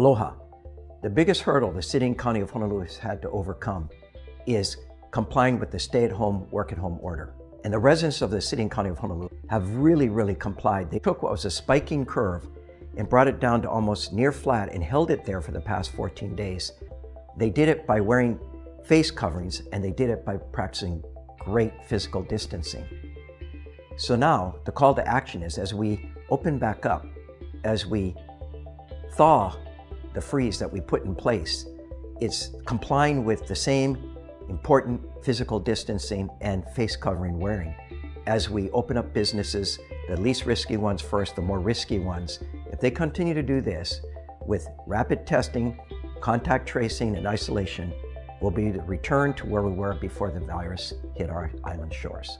Aloha. The biggest hurdle the city and county of Honolulu has had to overcome is complying with the stay-at-home, work-at-home order. And the residents of the city and county of Honolulu have really, really complied. They took what was a spiking curve and brought it down to almost near flat and held it there for the past 14 days. They did it by wearing face coverings and they did it by practicing great physical distancing. So now the call to action is as we open back up, as we thaw the freeze that we put in place, it's complying with the same important physical distancing and face covering wearing. As we open up businesses, the least risky ones first, the more risky ones, if they continue to do this with rapid testing, contact tracing, and isolation, we'll be returned to where we were before the virus hit our island shores.